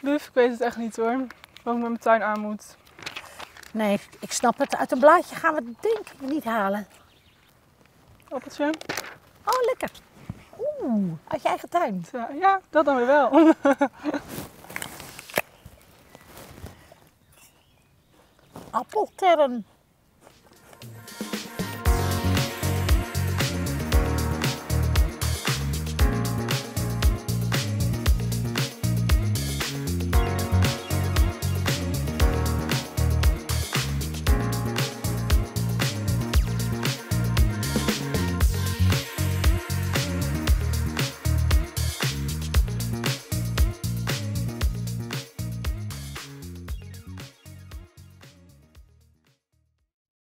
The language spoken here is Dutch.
Bluf, ik weet het echt niet hoor. Wat ik met mijn tuin aan moet. Nee, ik- snap het. Uit een blaadje gaan we het denk ik niet halen. Appeltje. Oh, lekker. Oeh, uit je eigen tuin. Ja, dat dan weer wel. Appeltern.